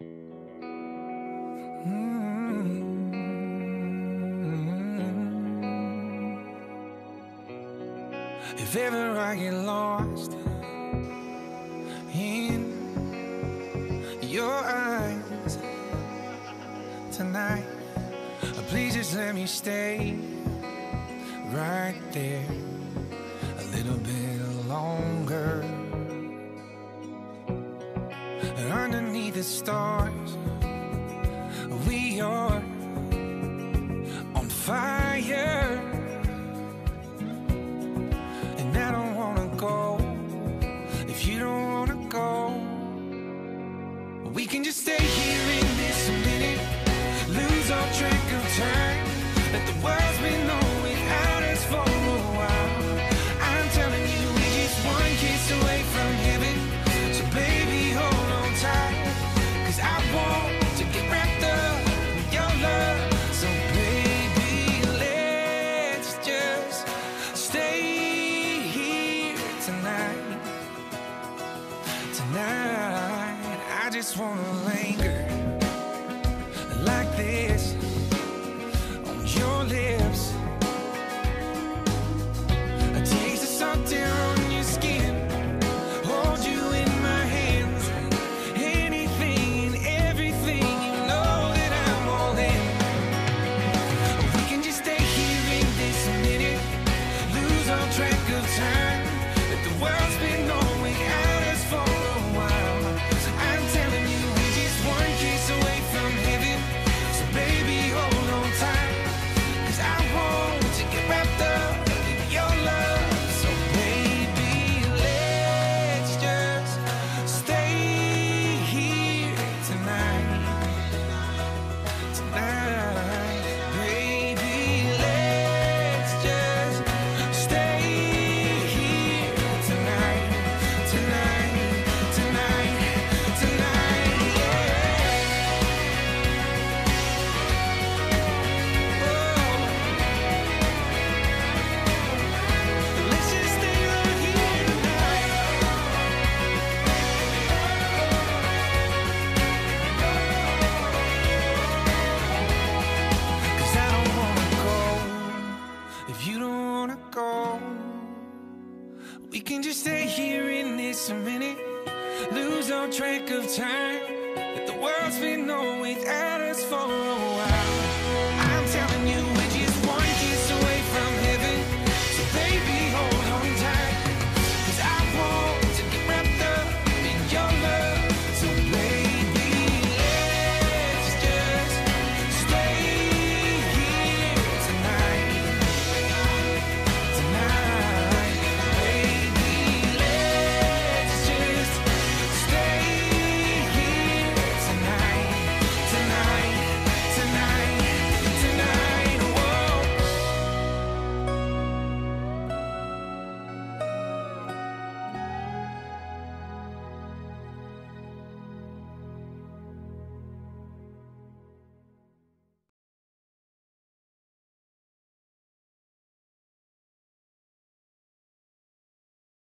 Mm-hmm. If ever I get lost in your eyes tonight, please just let me stay right there a little bit longer underneath the stars, we are on fire. just wanna linger like this on your lips. We can just stay here in this minute. Lose all track of time. That the world's been on without us for